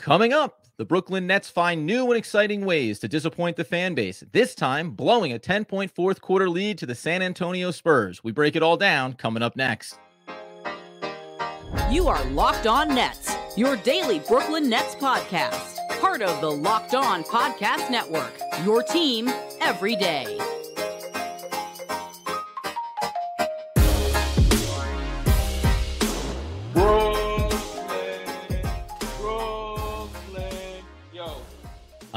Coming up, the Brooklyn Nets find new and exciting ways to disappoint the fan base, this time blowing a 10 point fourth quarter lead to the San Antonio Spurs. We break it all down coming up next. You are Locked On Nets, your daily Brooklyn Nets podcast, part of the Locked On Podcast Network, your team every day.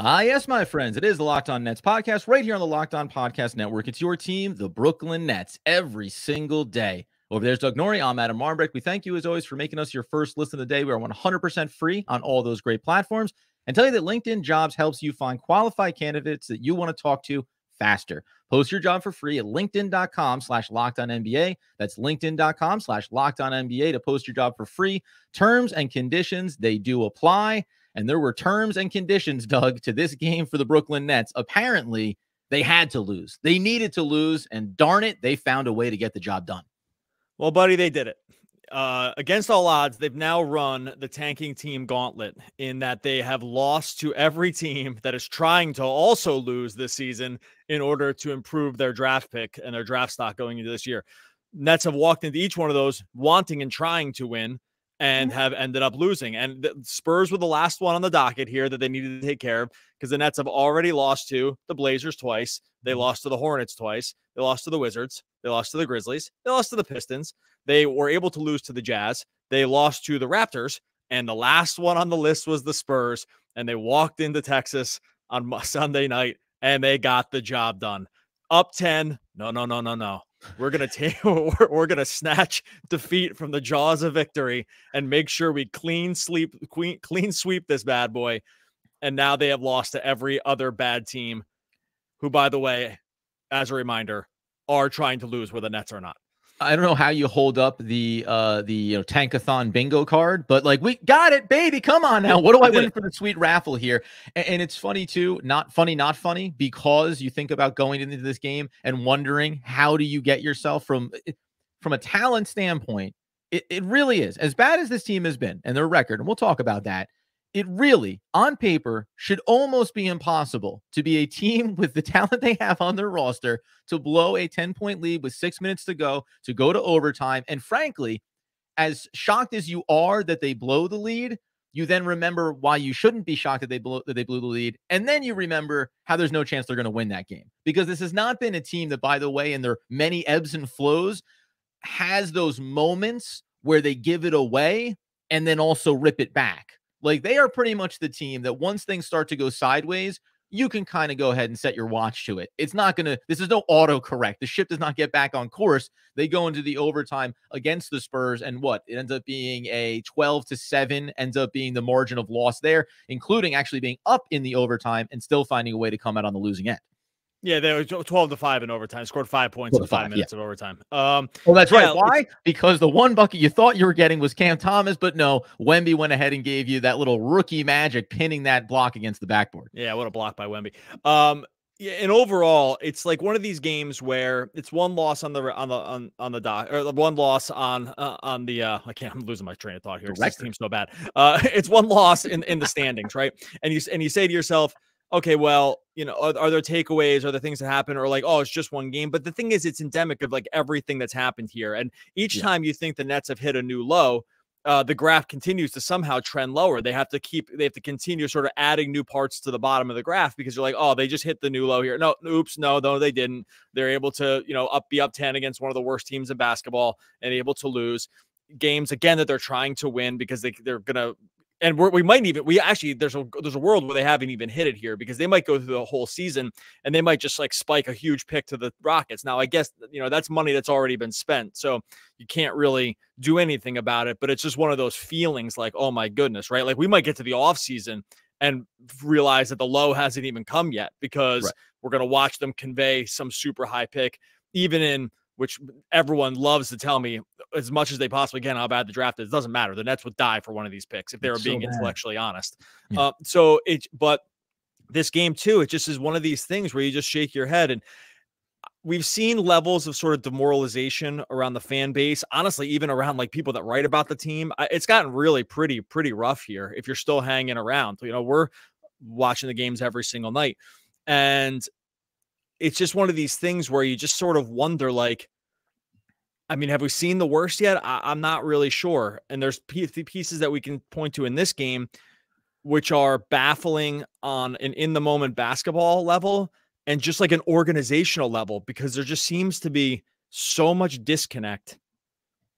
Ah, yes, my friends. It is the Locked On Nets podcast right here on the Locked On Podcast Network. It's your team, the Brooklyn Nets, every single day. Over there's Doug Norrie. I'm Adam Armbrecht. We thank you as always for making us your first listen of the day. We are 100% free on all those great platforms. And tell you that LinkedIn Jobs helps you find qualified candidates that you want to talk to faster. Post your job for free at linkedin.com slash locked on NBA. That's linkedin.com slash locked on NBA to post your job for free. Terms and conditions, they do apply. And there were terms and conditions, Doug, to this game for the Brooklyn Nets. Apparently, they had to lose. They needed to lose. And darn it, they found a way to get the job done. Well, buddy, they did it. Uh, against all odds, they've now run the tanking team gauntlet in that they have lost to every team that is trying to also lose this season in order to improve their draft pick and their draft stock going into this year. Nets have walked into each one of those wanting and trying to win and mm-hmm. have ended up losing. And the Spurs were the last one on the docket here that they needed to take care of because the Nets have already lost to the Blazers twice. They mm-hmm. lost to the Hornets twice. They lost to the Wizards. They lost to the Grizzlies. They lost to the Pistons. They were able to lose to the Jazz. They lost to the Raptors. And the last one on the list was the Spurs. And they walked into Texas on Sunday night and they got the job done. Up 10. No, no, no, no, no. We're gonna take we're, we're, gonna snatch defeat from the jaws of victory and make sure we clean sleep clean, clean sweep this bad boy. And now they have lost to every other bad team, who, by the way, as a reminder, are trying to lose where the Nets are not. I don't know how you hold up the uh the you know tankathon bingo card, but like we got it, baby. Come on now. What do I win for the sweet raffle here? And, and, it's funny too, not funny, not funny, because you think about going into this game and wondering how do you get yourself from eh, from a talent standpoint. It, it really is as bad as this team has been and their record, and we'll talk about that it really, on paper, should almost be impossible to be a team with the talent they have on their roster to blow a 10 point lead with six minutes to go, to go to overtime. And frankly, as shocked as you are that they blow the lead, you then remember why you shouldn't be shocked that they blew that they blew the lead, and then you remember how there's no chance they're going to win that game because this has not been a team that, by the way, in their many ebbs and flows, has those moments where they give it away and then also rip it back. Like they are pretty much the team that once things start to go sideways, you can kind of go ahead and set your watch to it. It's not going to, this is no auto correct. The ship does not get back on course. They go into the overtime against the Spurs, and what? It ends up being a 12 to 7, ends up being the margin of loss there, including actually being up in the overtime and still finding a way to come out on the losing end. Yeah, they were 12 to 5 in overtime, scored five points in five, five minutes yeah. of overtime. Um, well, that's yeah, right. Why? Because the one bucket you thought you were getting was Cam Thomas, but no, Wemby went ahead and gave you that little rookie magic pinning that block against the backboard. Yeah, what a block by Wemby. Um, yeah, and overall, it's like one of these games where it's one loss on the on the on, on the dot or one loss on uh, on the uh I can't I'm losing my train of thought here. This team's so bad. Uh it's one loss in in the standings, right? And you and you say to yourself, okay, well, you know, are, are, there takeaways? Are there things that happen? Or like, oh, it's just one game. But the thing is, it's endemic of like everything that's happened here. And each yeah. time you think the Nets have hit a new low, uh, the graph continues to somehow trend lower. They have to keep, they have to continue sort of adding new parts to the bottom of the graph because you're like, oh, they just hit the new low here. No, oops, no, no, they didn't. They're able to, you know, up be up 10 against one of the worst teams in basketball and able to lose games again that they're trying to win because they they're gonna and we might even we actually there's a there's a world where they haven't even hit it here because they might go through the whole season and they might just like spike a huge pick to the Rockets. Now I guess you know that's money that's already been spent, so you can't really do anything about it. But it's just one of those feelings like oh my goodness, right? Like we might get to the off season and realize that the low hasn't even come yet because right. we're gonna watch them convey some super high pick even in which everyone loves to tell me as much as they possibly can how bad the draft is. It doesn't matter. The Nets would die for one of these picks if they were being intellectually honest. Yeah. Uh, so it, but this game too, it just is one of these things where you just shake your head and we've seen levels of sort of demoralization around the fan base. Honestly, even around like people that write about the team, it's gotten really pretty pretty rough here. If you're still hanging around, you know, we're watching the games every single night, and it's just one of these things where you just sort of wonder, like, I mean, have we seen the worst yet? I, am not really sure. And there's pieces that we can point to in this game, which are baffling on an in the moment basketball level and just like an organizational level because there just seems to be so much disconnect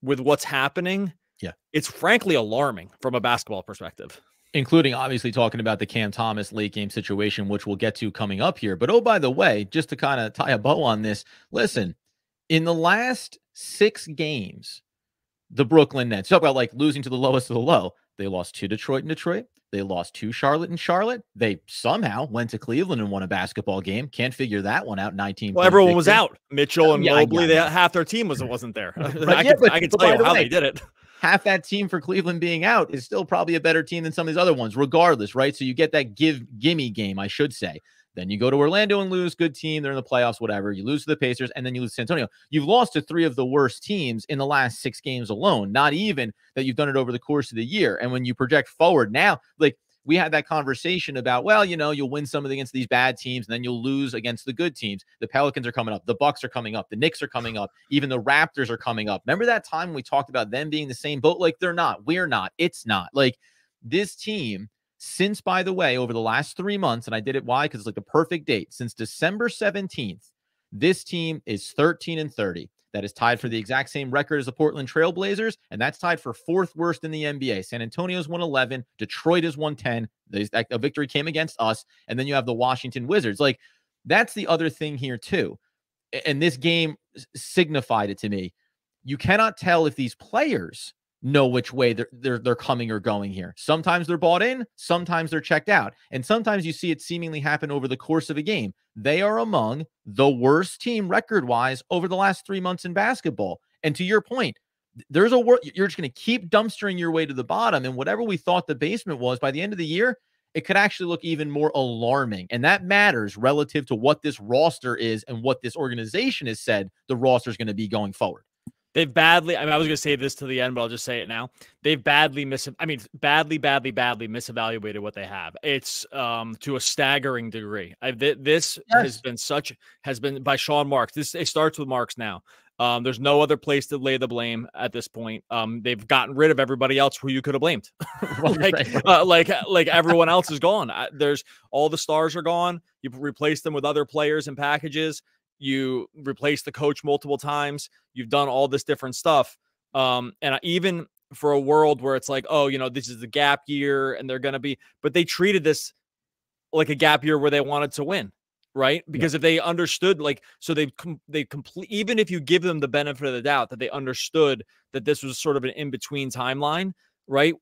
with what's happening. Yeah. It's frankly alarming from a basketball perspective. Including obviously talking about the Cam Thomas late game situation, which we'll get to coming up here. But oh, by the way, just to kind of tie a bow on this, listen, in the last six games, the Brooklyn Nets, talk about like losing to the lowest of the low. They lost to Detroit and Detroit. They lost to Charlotte and Charlotte. They somehow went to Cleveland and won a basketball game. Can't figure that one out. 19. Well, everyone was out. Mitchell and yeah, Mobley, they, half their team was wasn't there. I, yeah, can, but, I can tell you how way, they did it. Half that team for Cleveland being out is still probably a better team than some of these other ones, regardless, right? So you get that give gimme game, I should say. Then you go to Orlando and lose, good team. They're in the playoffs, whatever. You lose to the Pacers, and then you lose to San Antonio. You've lost to three of the worst teams in the last six games alone, not even that you've done it over the course of the year. And when you project forward now, like we had that conversation about, well, you know, you'll win some of against these bad teams, and then you'll lose against the good teams. The Pelicans are coming up, the Bucks are coming up, the Knicks are coming up, even the Raptors are coming up. Remember that time we talked about them being the same boat? Like they're not, we're not, it's not. Like this team since, by the way, over the last three months, and I did it why? Because it's like the perfect date. Since December 17th, this team is 13 and 30. That is tied for the exact same record as the Portland Trailblazers, and that's tied for fourth worst in the NBA. San Antonio's 111, Detroit is 110. A victory came against us, and then you have the Washington Wizards. Like that's the other thing here too, and this game signified it to me. You cannot tell if these players know which way they're, they're they're coming or going here. Sometimes they're bought in, sometimes they're checked out, and sometimes you see it seemingly happen over the course of a game. They are among the worst team record-wise over the last 3 months in basketball. And to your point, there's a work you're just going to keep dumpstering your way to the bottom and whatever we thought the basement was by the end of the year, it could actually look even more alarming. And that matters relative to what this roster is and what this organization has said the roster is going to be going forward. They've badly. I mean, I was going to say this to the end, but I'll just say it now. They've badly mis. I mean, badly, badly, badly misevaluated what they have. It's um to a staggering degree. I, th- this yes. has been such has been by Sean Marks. This it starts with Marks now. Um, there's no other place to lay the blame at this point. Um, they've gotten rid of everybody else who you could have blamed. like, uh, like, like everyone else is gone. there's all the stars are gone. You've replaced them with other players and packages you replace the coach multiple times, you've done all this different stuff. Um, and even for a world where it's like, oh, you know, this is the gap year and they're going to be, but they treated this like a gap year where they wanted to win, right? Because yeah. if they understood, like, so they com- they complete, even if you give them the benefit of the doubt that they understood that this was sort of an in between timeline, right?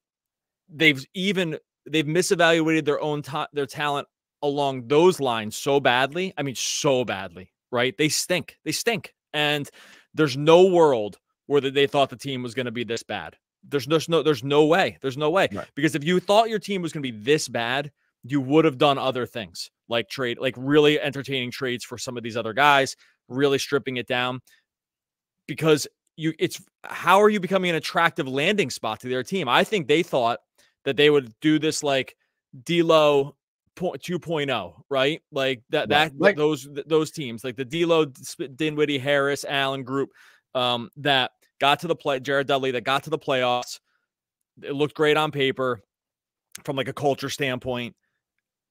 They've even they've misevaluated their own ta- their talent along those lines so badly. I mean, so badly right? They stink. They stink. And there's no world where they thought the team was going to be this bad. There's, there's no there's no way. There's no way. Right. Because if you thought your team was going to be this bad, you would have done other things like trade, like really entertaining trades for some of these other guys, really stripping it down. Because you it's how are you becoming an attractive landing spot to their team? I think they thought that they would do this like D'Lo 2.0, right? Like that, that, right. those, those teams, like the D'Lo, Dinwiddie, Harris, Allen group, um, that got to the play, Jared Dudley, that got to the playoffs. It looked great on paper from like a culture standpoint.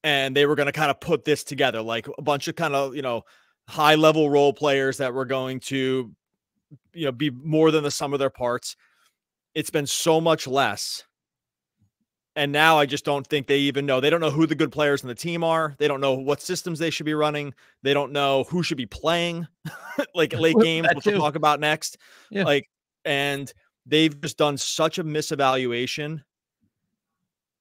And they were going to kind of put this together, like a bunch of kind of, you know, high level role players that were going to, you know, be more than the sum of their parts. It's been so much less and now I just don't think they even know. They don't know who the good players in the team are. They don't know what systems they should be running. They don't know who should be playing, like late games, which we'll talk about next. Yeah. Like, and they've just done such a misevaluation.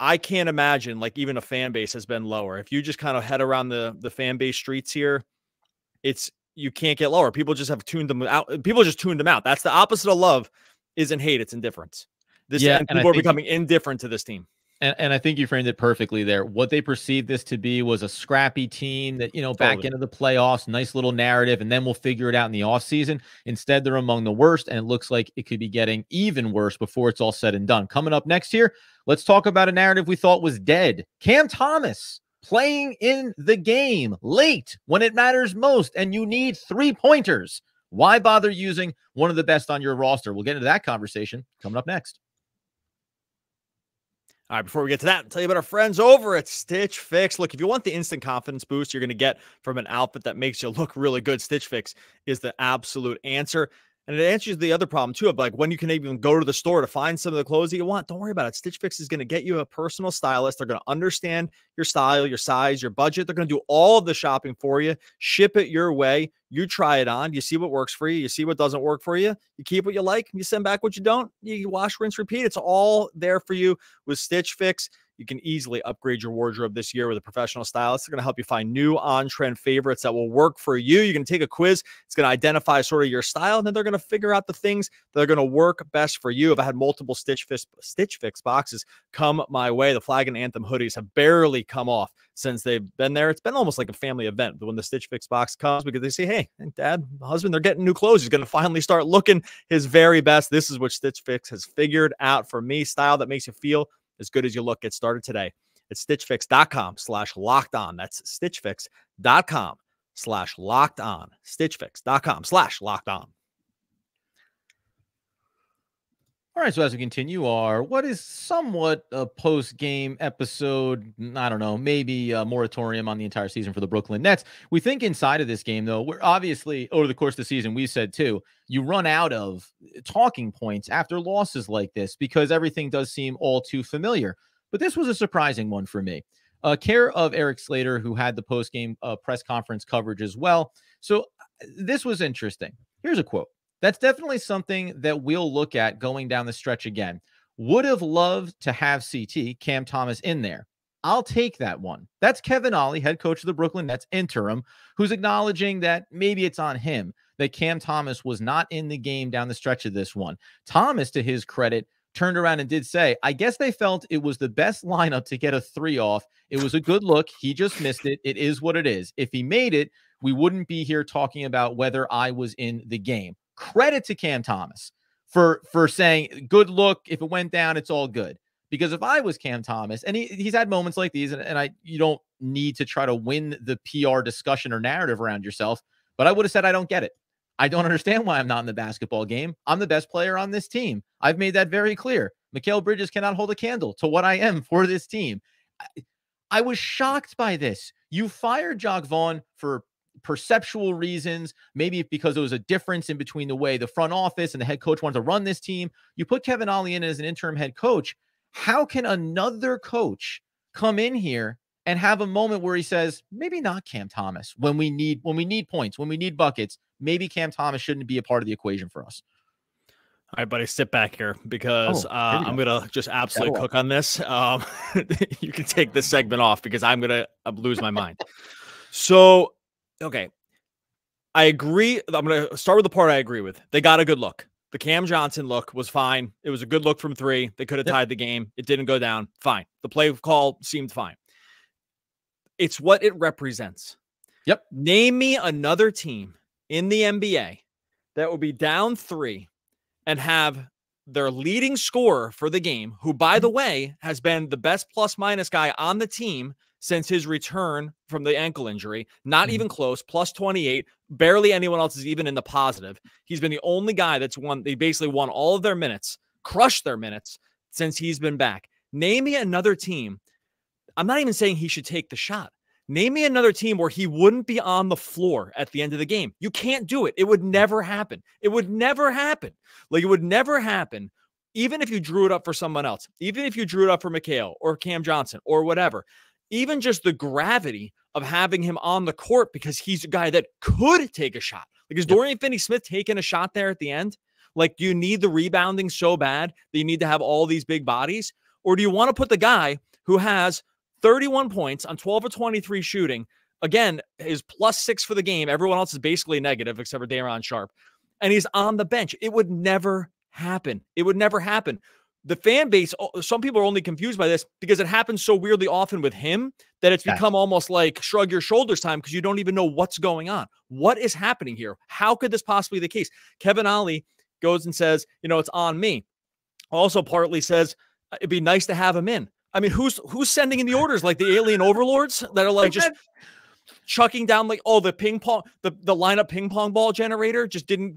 I can't imagine like even a fan base has been lower. If you just kind of head around the the fan base streets here, it's you can't get lower. People just have tuned them out. Uh, people just tuned them out. That's the opposite of love. Isn't hate. It's indifference. This yeah, and people are becoming indifferent to this team. And, and I think you framed it perfectly there. What they perceived this to be was a scrappy team that, you know, totally. back into the playoffs, nice little narrative, and then we'll figure it out in the offseason. Instead, they're among the worst, and it looks like it could be getting even worse before it's all said and done. Coming up next here, let's talk about a narrative we thought was dead. Cam Thomas playing in the game late when it matters most, and you need three pointers. Why bother using one of the best on your roster? We'll get into that conversation coming up next. All right, before we get to that, I'll tell you about our friends over at Stitch Fix. Look, if you want the instant confidence boost you're going to get from an outfit that makes you look really good, Stitch Fix is the absolute answer. And it answers the other problem too of like when you can even go to the store to find some of the clothes that you want. Don't worry about it. Stitch Fix is going to get you a personal stylist. They're going to understand your style, your size, your budget. They're going to do all of the shopping for you, ship it your way. You try it on. You see what works for you. You see what doesn't work for you. You keep what you like. You send back what you don't. You wash, rinse, repeat. It's all there for you with Stitch Fix. You can easily upgrade your wardrobe this year with a professional stylist. They're going to help you find new on trend favorites that will work for you. You can take a quiz, it's going to identify sort of your style, and then they're going to figure out the things that are going to work best for you. If I've had multiple Stitch Fix, Stitch Fix boxes come my way. The Flag and Anthem hoodies have barely come off since they've been there. It's been almost like a family event when the Stitch Fix box comes because they say, Hey, dad, husband, they're getting new clothes. He's going to finally start looking his very best. This is what Stitch Fix has figured out for me style that makes you feel as good as you look. Get started today at stitchfix.com slash locked on. That's stitchfix.com slash locked on. Stitchfix.com slash locked on. All right, so as we continue our what is somewhat a post game episode, I don't know, maybe a moratorium on the entire season for the Brooklyn Nets. We think inside of this game, though, we're obviously over the course of the season, we said too, you run out of talking points after losses like this because everything does seem all too familiar. But this was a surprising one for me. Uh, care of Eric Slater, who had the post game uh, press conference coverage as well. So uh, this was interesting. Here's a quote that's definitely something that we'll look at going down the stretch again. Would have loved to have CT, Cam Thomas, in there. I'll take that one. That's Kevin Ollie, head coach of the Brooklyn Nets interim, who's acknowledging that maybe it's on him that Cam Thomas was not in the game down the stretch of this one. Thomas, to his credit, turned around and did say, I guess they felt it was the best lineup to get a three off. It was a good look. He just missed it. It is what it is. If he made it, we wouldn't be here talking about whether I was in the game credit to Cam Thomas for for saying good look. If it went down, it's all good. Because if I was Cam Thomas, and he, he's had moments like these, and, and I you don't need to try to win the PR discussion or narrative around yourself, but I would have said I don't get it. I don't understand why I'm not in the basketball game. I'm the best player on this team. I've made that very clear. Mikal Bridges cannot hold a candle to what I am for this team. I, I was shocked by this. You fired Jacque Vaughn for perceptual reasons, maybe because there was a difference in between the way the front office and the head coach wanted to run this team. You put Kevin Ollie in as an interim head coach. How can another coach come in here and have a moment where he says, maybe not Cam Thomas when we need when we need points, when we need buckets, maybe Cam Thomas shouldn't be a part of the equation for us. All right, buddy, sit back here because oh, uh, I'm gonna just absolutely cook on this. Um, you can take this segment off because I'm gonna uh, lose my mind. So okay. I agree. I'm going to start with the part I agree with. They got a good look. The Cam Johnson look was fine. It was a good look from three. They could have yep. tied the game. It didn't go down. Fine. The play call seemed fine. It's what it represents. Yep. Name me another team in the NBA that would be down three and have their leading scorer for the game, who, by the mm-hmm. way, has been the best plus minus guy on the team since his return from the ankle injury. Not mm-hmm. even close, plus 28. Barely anyone else is even in the positive. He's been the only guy that's won. They basically won all of their minutes, crushed their minutes since he's been back. Name me another team. I'm not even saying he should take the shot. Name me another team where he wouldn't be on the floor at the end of the game. You can't do it. It would never happen. It would never happen. Like it would never happen. Even if you drew it up for someone else, even if you drew it up for Mikal or Cam Johnson or whatever, even just the gravity of having him on the court because he's a guy that could take a shot. Like, is Dorian Finney Smith taking a shot there at the end? Like, do you need the rebounding so bad that you need to have all these big bodies? Or do you want to put the guy who has 31 points on 12 or 23 shooting? Again, is plus six for the game. Everyone else is basically negative except for Day'Ron Sharpe. And he's on the bench. It would never happen. It would never happen. The fan base, some people are only confused by this because it happens so weirdly often with him that it's become almost like shrug your shoulders time because you don't even know what's going on. What is happening here? How could this possibly be the case? Kevin Ollie goes and says, you know, it's on me. Also, partly says uh, it'd be nice to have him in. I mean, who's who's sending in the orders? Like the alien overlords that are like just chucking down like oh the ping pong the the lineup ping pong ball generator just didn't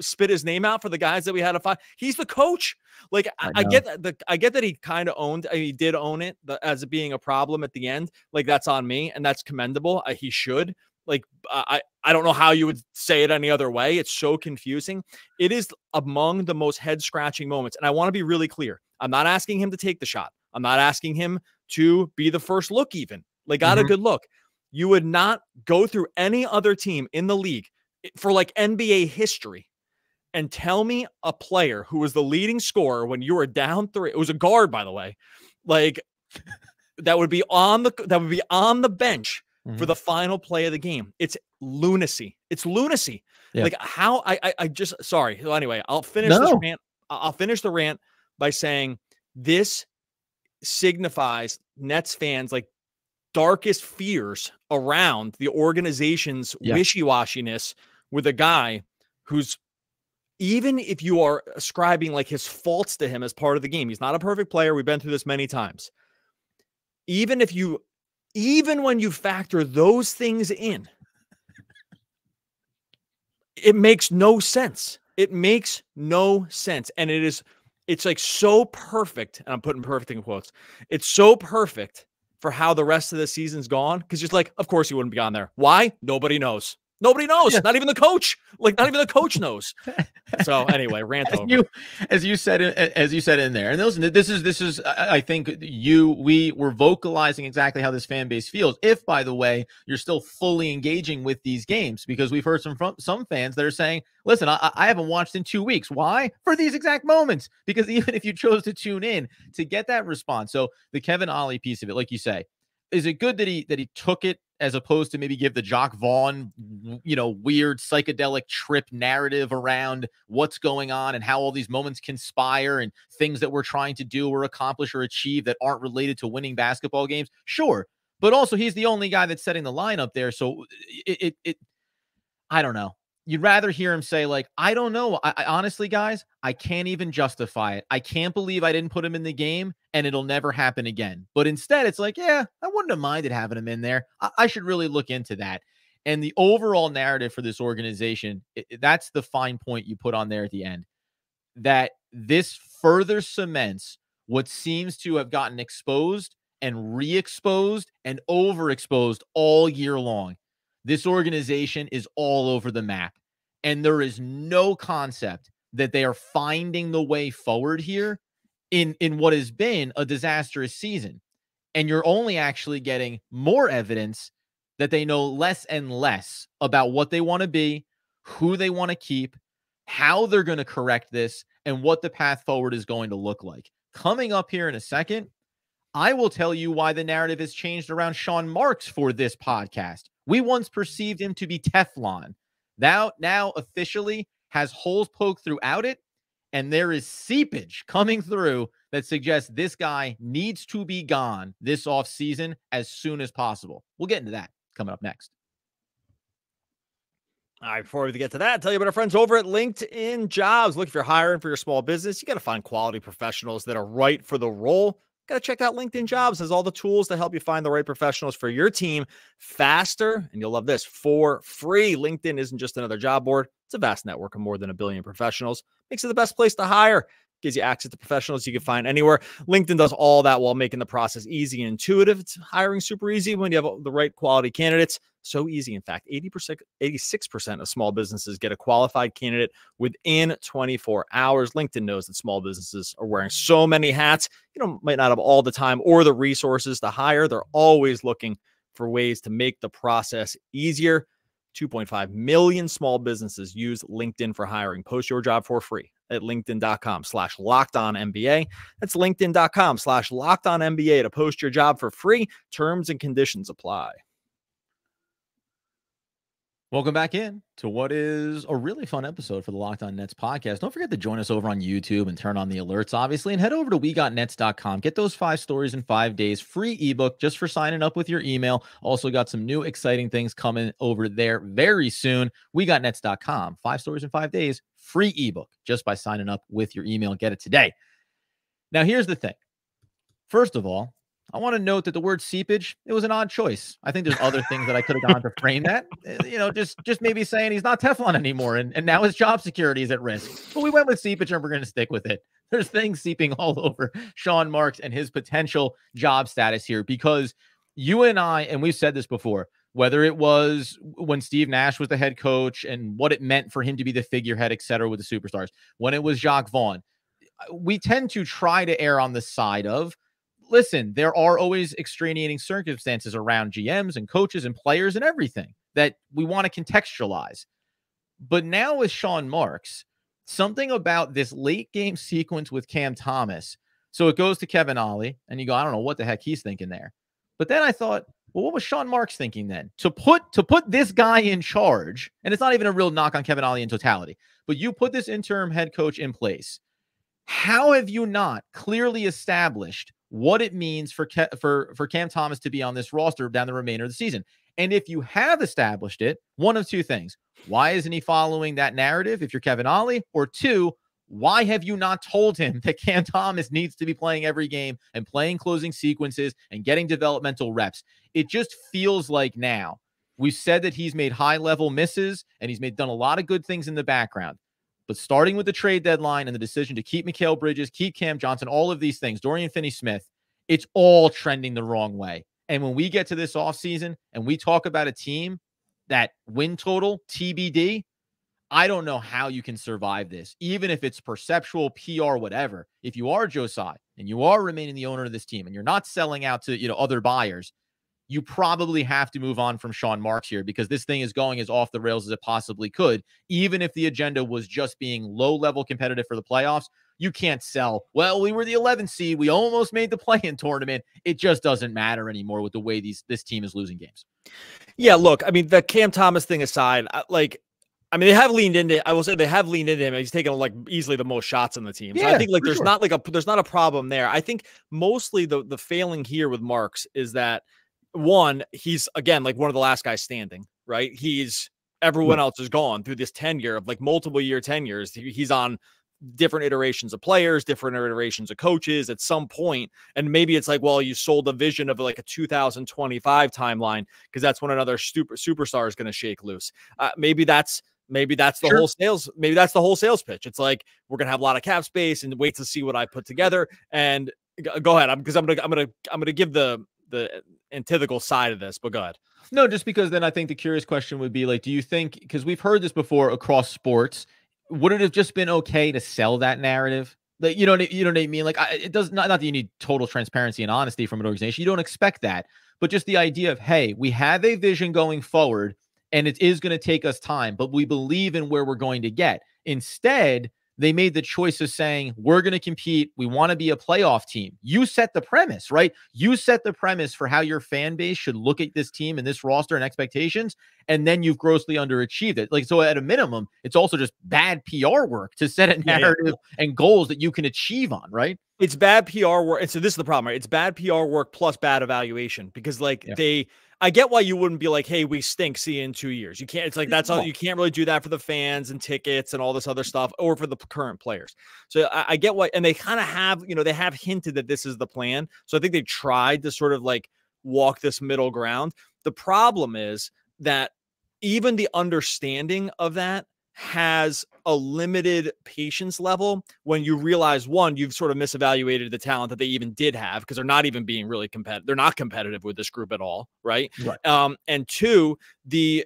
spit his name out for the guys that we had to fight. He's the coach. Like I, I get that the I get that he kind of owned I mean, he did own it the, as being a problem at the end. Like that's on me and that's commendable. Uh, he should. Like I I don't know how you would say it any other way. It's so confusing. It is among the most head scratching moments. And I want to be really clear. I'm not asking him to take the shot. I'm not asking him to be the first look even. Like got mm-hmm. a good look you would not go through any other team in the league for like NBA history and tell me a player who was the leading scorer when you were down three. It was a guard, by the way. Like that would be on the that would be on the bench mm-hmm. for the final play of the game. It's lunacy. It's lunacy. Yeah. Like how I, I, I just sorry. So anyway, I'll finish no. this rant. I'll finish the rant by saying this signifies Nets fans like darkest fears around the organization's yeah. wishy-washiness with a guy who's even if you are ascribing like his faults to him as part of the game, he's not a perfect player. We've been through this many times. Even if you, even when you factor those things in, it makes no sense. It makes no sense. And it is, it's like so perfect. And I'm putting perfect in quotes. It's so perfect for how the rest of the season's gone? Because just like, of course he wouldn't be on there. Why? Nobody knows. Nobody knows. Yeah. Not even the coach. Like not even the coach knows. so anyway, rant over. You, as you said, as you said in there, and listen, this is this is. I think you we were vocalizing exactly how this fan base feels. If, by the way, you're still fully engaging with these games, because we've heard some from some fans that are saying, "Listen, I, I haven't watched in two weeks. Why? For these exact moments. Because even if you chose to tune in to get that response, so the Kevin Ollie piece of it, like you say, is it good that he that he took it as opposed to maybe give the Jacque Vaughn, you know, weird psychedelic trip narrative around what's going on and how all these moments conspire and things that we're trying to do or accomplish or achieve that aren't related to winning basketball games? Sure. But also he's the only guy that's setting the lineup there. So uh, it it, it I don't know you'd rather hear him say like i don't know I, I, honestly guys i can't even justify it. I can't believe i didn't put him in the game and it'll never happen again. But instead it's like yeah i wouldn't have minded having him in there. I, I should really look into that. And the overall narrative for this organization it, that's the fine point you put on there at the end that this further cements what seems to have gotten exposed and re-exposed and overexposed all year long. This organization is all over the map. And there is no concept that they are finding the way forward here in, in what has been a disastrous season. And you're only actually getting more evidence that they know less and less about what they want to be, who they want to keep, how they're going to correct this, and what the path forward is going to look like. Coming up here in a second, I will tell you why the narrative has changed around Sean Marks for this podcast. We once perceived him to be Teflon. Now, now officially has holes poked throughout it, and there is seepage coming through that suggests this guy needs to be gone this offseason as soon as possible. We'll get into that coming up next. All right, before we get to that, I'll tell you about our friends over at LinkedIn Jobs. Look, if you're hiring for your small business, you got to find quality professionals that are right for the role got to check out LinkedIn Jobs. Has all the tools to help you find the right professionals for your team faster. And you'll love this for free. LinkedIn isn't just another job board, it's a vast network of more than a billion professionals. Makes it the best place to hire gives you access to professionals you can find anywhere. LinkedIn does all that while making the process easy and intuitive. It's hiring super easy when you have the right quality candidates. So easy. In fact, 80%, 86% of small businesses get a qualified candidate within 24 hours. LinkedIn knows that small businesses are wearing so many hats. You know, might not have all the time or the resources to hire. They're always looking for ways to make the process easier. 2.5 million small businesses use LinkedIn for hiring. Post your job for free at linkedin.com slash locked on NBA. That's linkedin.com slash locked on NBA to post your job for free. Terms and conditions apply. Welcome back in to what is a really fun episode for the Locked On Nets podcast. Don't forget to join us over on YouTube and turn on the alerts, obviously, and head over to wegotnets.com. Get those five stories in five days, free ebook just for signing up with your email. Also, got some new exciting things coming over there very soon. Wegotnets.com. Five stories in five days, free ebook just by signing up with your email. Get it today. Now, here's the thing. First of all, I want to note that the word seepage, it was an odd choice. I think there's other things that I could have gone to frame that. Eh, you know, just just maybe saying he's not Teflon anymore and, and now his job security is at risk. But we went with seepage and we're going to stick with it. There's things seeping all over Sean Marks and his potential job status here because you and I, and we've said this before, whether it was when Steve Nash was the head coach and what it meant for him to be the figurehead, et cetera, with the superstars, when it was Jacque Vaughn, we tend to try to err on the side of listen, there are always extraneating circumstances around GMs and coaches and players and everything that we want to contextualize. But now with Sean Marks, something about this late game sequence with Cam Thomas. So it goes to Kevin Ollie, and you go, I don't know what the heck he's thinking there. But then I thought, well, what was Sean Marks thinking then? To put to put this guy in charge, and it's not even a real knock on Kevin Ollie in totality, but you put this interim head coach in place. How have you not clearly established what it means for Ke- for for Cam Thomas to be on this roster down the remainder of the season. And if you have established it, one of two things: why isn't he following that narrative? If you're Kevin Ollie, or two, why have you not told him that Cam Thomas needs to be playing every game and playing closing sequences and getting developmental reps? It just feels like now we've said that he's made high level misses and he's made done a lot of good things in the background. But starting with the trade deadline and the decision to keep Mikal Bridges, keep Cam Johnson, all of these things, Dorian Finney Smith, it's all trending the wrong way. And when we get to this offseason and we talk about a team that win total TBD, I don't know how you can survive this, even if it's perceptual, PR, whatever. If you are Tsai and you are remaining the owner of this team and you're not selling out to you know other buyers, you probably have to move on from Sean Marks here because this thing is going as off the rails as it possibly could. Even if the agenda was just being low level competitive for the playoffs, you can't sell. Well, we were the 11th seed. We almost made the play in tournament. It just doesn't matter anymore with the way these this team is losing games. Yeah, look, I mean, the Cam Thomas thing aside, like I mean, they have leaned into. I will say they have leaned into him. He's taken like easily the most shots on the team. So yeah, I think like there's sure. not like a there's not a problem there. I think mostly the the failing here with Marks is that one, he's again like one of the last guys standing, right? He's everyone else is gone through this tenure of like multiple year tenures. He's on different iterations of players, different iterations of coaches at some point, and maybe it's like, well, you sold a vision of like a 2025 timeline because that's when another super superstar is going to shake loose. Uh, maybe that's maybe that's the sure. whole sales maybe that's the whole sales pitch. It's like we're gonna have a lot of cap space and wait to see what I put together. And go ahead, I'm because I'm gonna I'm gonna I'm gonna give the the antithetical side of this, but go ahead. No, just because then I think the curious question would be like, do you think because we've heard this before across sports, would it have just been okay to sell that narrative? Like, you know, you know what I mean? Like, I, it does not not that you need total transparency and honesty from an organization. You don't expect that, but just the idea of, hey, we have a vision going forward, and it is going to take us time, but we believe in where we're going to get. Instead, they made the choice of saying, we're going to compete. We want to be a playoff team. You set the premise, right? You set the premise for how your fan base should look at this team and this roster and expectations. And then you've grossly underachieved it. Like, so at a minimum, it's also just bad PR work to set a narrative yeah, and goals that you can achieve on, right? It's bad PR work. And so this is the problem, right? It's bad PR work plus bad evaluation because, like, yeah. they, I get why you wouldn't be like, "Hey, we stink." See you in two years. You can't. It's like that's all. You can't really do that for the fans and tickets and all this other stuff, or for the current players. So I, I get why, and they kind of have, you know, they have hinted that this is the plan. So I think they tried to sort of like walk this middle ground. The problem is that even the understanding of that has a limited patience level when you realize one you've sort of misevaluated the talent that they even did have because they're not even being really competitive they're not competitive with this group at all right, right. um and two the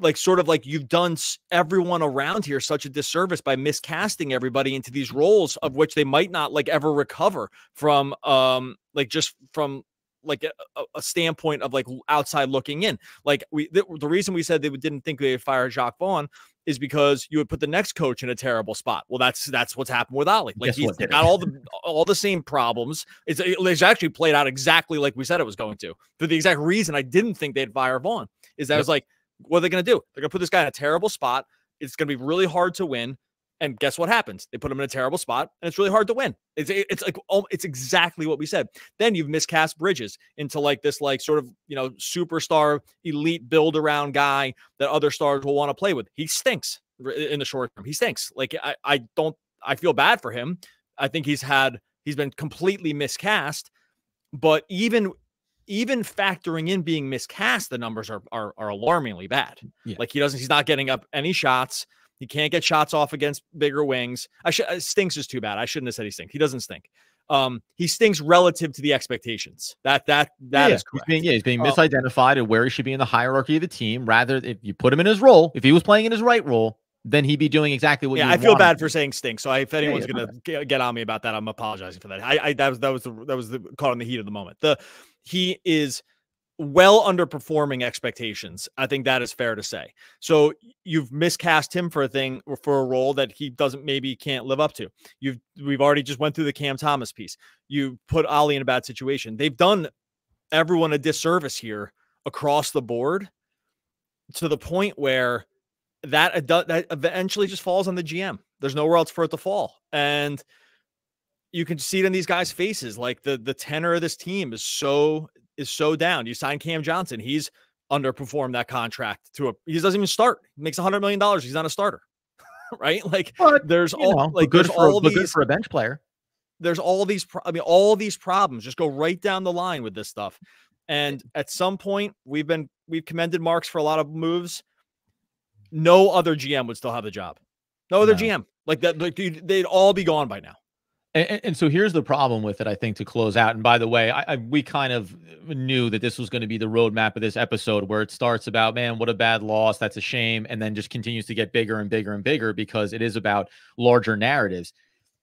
like sort of like you've done everyone around here such a disservice by miscasting everybody into these roles of which they might not like ever recover from um like just from like a, a, standpoint of like outside looking in. Like we, the, the, reason we said they didn't think they would fire Jacque Vaughn is because you would put the next coach in a terrible spot. Well, that's that's what's happened with Ollie. Like Guess he's got all the all the same problems. It's it's actually played out exactly like we said it was going to. For the exact reason I didn't think they'd fire Vaughn is that yep. I was like, What are they going to do? They're going to put this guy in a terrible spot. It's going to be really hard to win. And guess what happens? They put him in a terrible spot, and it's really hard to win. It's it's like it's exactly what we said. Then you've miscast Bridges into like this like sort of you know superstar elite build around guy that other stars will want to play with. He stinks in the short term. He stinks. Like I I don't I feel bad for him. I think he's had he's been completely miscast. But even even factoring in being miscast, the numbers are are, are alarmingly bad. Yeah. Like he doesn't, he's not getting up any shots. He can't get shots off against bigger wings. I should uh, stinks is too bad. I shouldn't have said he stinks. He doesn't stink. Um, he stinks relative to the expectations. That that that yeah, is correct. He's being, yeah, he's being um, misidentified and where he should be in the hierarchy of the team. Rather, if you put him in his role, if he was playing in his right role, then he'd be doing exactly what. Yeah, I feel bad for saying stink. So I, if anyone's yeah, gonna get on me about that, I'm apologizing for that. I, I that was that was the that was the caught in the heat of the moment. The he is well underperforming expectations. I think that is fair to say. So you've miscast him for a thing or for a role that he doesn't maybe can't live up to. You've we've already just went through the Cam Thomas piece. You put Ollie in a bad situation. They've done everyone a disservice here across the board to the point where that uh, that eventually just falls on the GM. There's nowhere else for it to fall. And you can see it in these guys' faces. Like the the tenor of this team is so is so down. You sign Cam Johnson, he's underperformed that contract to a he doesn't even start. He makes a hundred million dollars. He's not a starter. right? Like but, there's all know, like good for, all these, good for a bench player. There's all these I mean all these problems just go right down the line with this stuff. And at some point we've been we've commended Marks for a lot of moves. No other GM would still have the job. No other no. GM. Like that like they'd all be gone by now. And, and, so here's the problem with it, I think, to close out. And by the way, I, I, we kind of knew that this was going to be the roadmap of this episode, where it starts about, man, what a bad loss, that's a shame, and then just continues to get bigger and bigger and bigger because it is about larger narratives.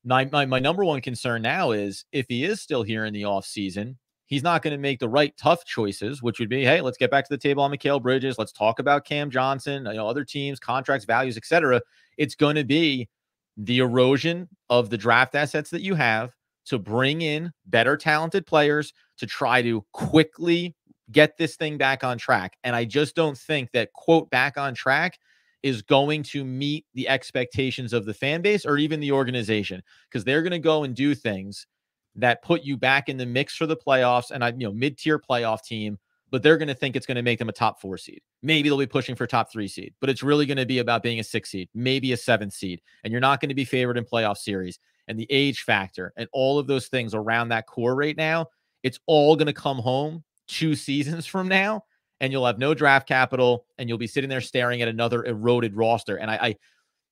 My, my, my number one concern now is if he is still here in the off season, he's not going to make the right tough choices, which would be, hey, let's get back to the table on Mikal Bridges, let's talk about Cam Johnson, you know, other teams, contracts, values, etc. It's going to be the erosion of the draft assets that you have to bring in better talented players to try to quickly get this thing back on track. And I just don't think that quote back on track is going to meet the expectations of the fan base or even the organization because they're going to go and do things that put you back in the mix for the playoffs and I you know mid-tier playoff team but they're going to think it's going to make them a top four seed. Maybe they'll be pushing for top three seed, but it's really going to be about being a six seed, maybe a seventh seed. And you're not going to be favored in playoff series. And the age factor and all of those things around that core right now, it's all going to come home two seasons from now. And you'll have no draft capital and you'll be sitting there staring at another eroded roster. And I, I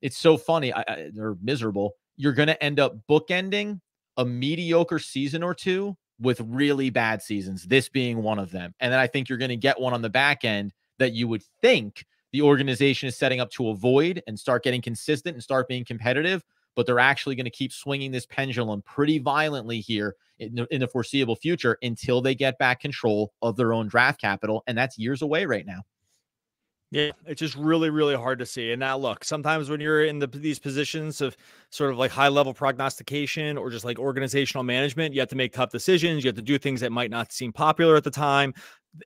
it's so funny. I, I, they're miserable. You're going to end up bookending a mediocre season or two with really bad seasons, this being one of them. And then I think you're going to get one on the back end that you would think the organization is setting up to avoid and start getting consistent and start being competitive. But they're actually going to keep swinging this pendulum pretty violently here in the, in the foreseeable future until they get back control of their own draft capital. And that's years away right now. Yeah, it's just really, really hard to see. And now, look, sometimes when you're in the, these positions of sort of like high level prognostication or just like organizational management, you have to make tough decisions. You have to do things that might not seem popular at the time.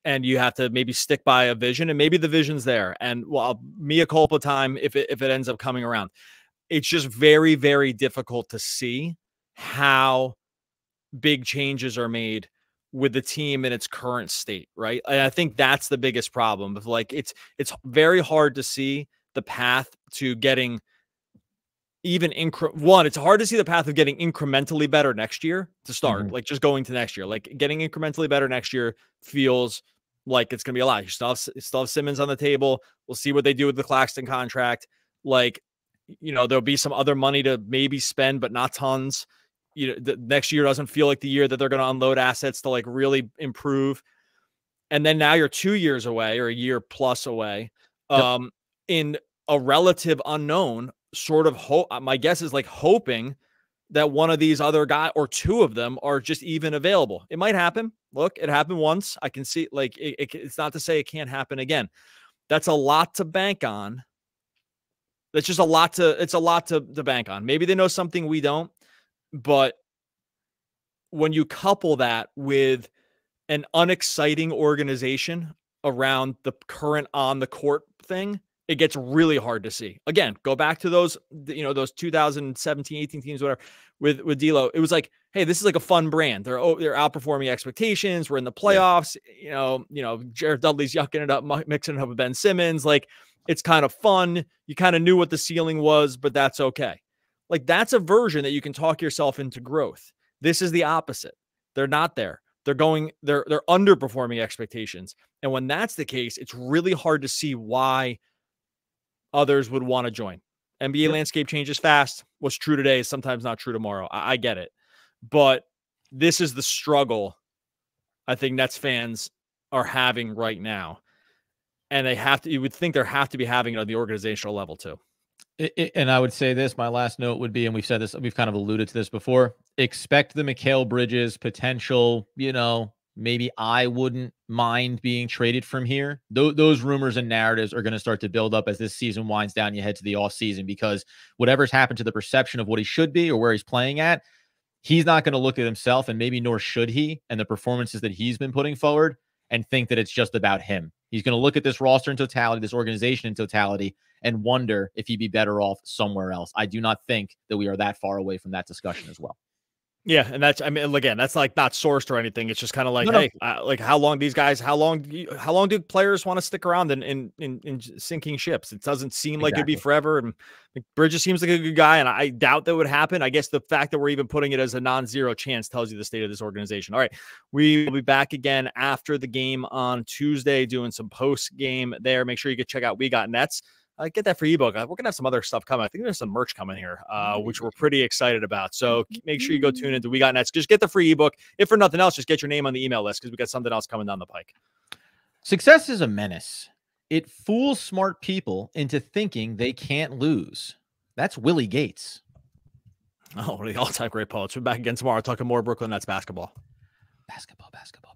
And you have to maybe stick by a vision, and maybe the vision's there. And well, mea culpa time if it, if it ends up coming around. It's just very, very difficult to see how big changes are made with the team in its current state, right? And I think that's the biggest problem. Of like it's it's very hard to see the path to getting even incre- one. It's hard to see the path of getting incrementally better next year to start. Mm-hmm. Like just going to next year, like getting incrementally better next year feels like it's going to be a lot. You still have, still have Simmons on the table. We'll see what they do with the Claxton contract. Like, you know, there'll be some other money to maybe spend, but not tons you know the next year doesn't feel like the year that they're going to unload assets to like really improve and then now you're two years away or a year plus away um in a relative unknown sort of hope uh, my guess is like hoping that one of these other guy or two of them are just even available. It might happen. Look it happened once. I can see like it, it, it's not to say it can't happen again. That's a lot to bank on. That's just a lot to it's a lot to, to bank on. Maybe they know something we don't but when you couple that with an unexciting organization around the current on the court thing, it gets really hard to see. Again, go back to those, you know, those 2017, 18 teams, whatever, with with D'Lo. It was like, hey, this is like a fun brand. They're oh, they're outperforming expectations. We're in the playoffs. Yeah. You know, you know, Jared Dudley's yucking it up, mixing it up with Ben Simmons. Like it's kind of fun. You kind of knew what the ceiling was, but that's okay. Like that's a version that you can talk yourself into growth. This is the opposite. They're not there. They're going, they're they're underperforming expectations. And when that's the case, it's really hard to see why others would want to join. NBA landscape changes fast. What's true today is sometimes not true tomorrow. I, I get it. But this is the struggle I think Nets fans are having right now. And they have to, you would think they have to be having it on the organizational level too. It, and I would say this, my last note would be, and we've said this, we've kind of alluded to this before. Expect the Mikal Bridges potential, you know, maybe I wouldn't mind being traded from here. Th- those rumors and narratives are going to start to build up as this season winds down. You head to the off season because whatever's happened to the perception of what he should be or where he's playing at, he's not going to look at himself, and maybe nor should he, and the performances that he's been putting forward, and think that it's just about him. He's going to look at this roster in totality, this organization in totality, and wonder if he'd be better off somewhere else. I do not think that we are that far away from that discussion as well. Yeah, and that's I mean again, that's like not sourced or anything. It's just kind of like, no, hey, no. Uh, like how long these guys, how long, do you, how long do players want to stick around in in, in, in sinking ships? It doesn't seem exactly. like it'd be forever. And Bridges seems like a good guy, and I doubt that would happen. I guess the fact that we're even putting it as a non-zero chance tells you the state of this organization. All right, we will be back again after the game on Tuesday, doing some post game there. Make sure you can check out We Got Nets uh, get that free ebook. Uh, we're gonna have some other stuff coming. I think there's some merch coming here, uh, which we're pretty excited about. So make sure you go tune into We Got Nets. Just get the free ebook. If for nothing else, just get your name on the email list because we got something else coming down the pike. Success is a menace. It fools smart people into thinking they can't lose. That's Willie Gates. Oh, the all-time great poets. We're back again tomorrow talking more Brooklyn Nets basketball. Basketball, basketball.